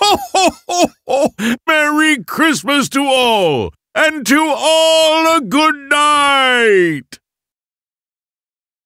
Ho, ho, ho! Merry Christmas to all, and to all a good night!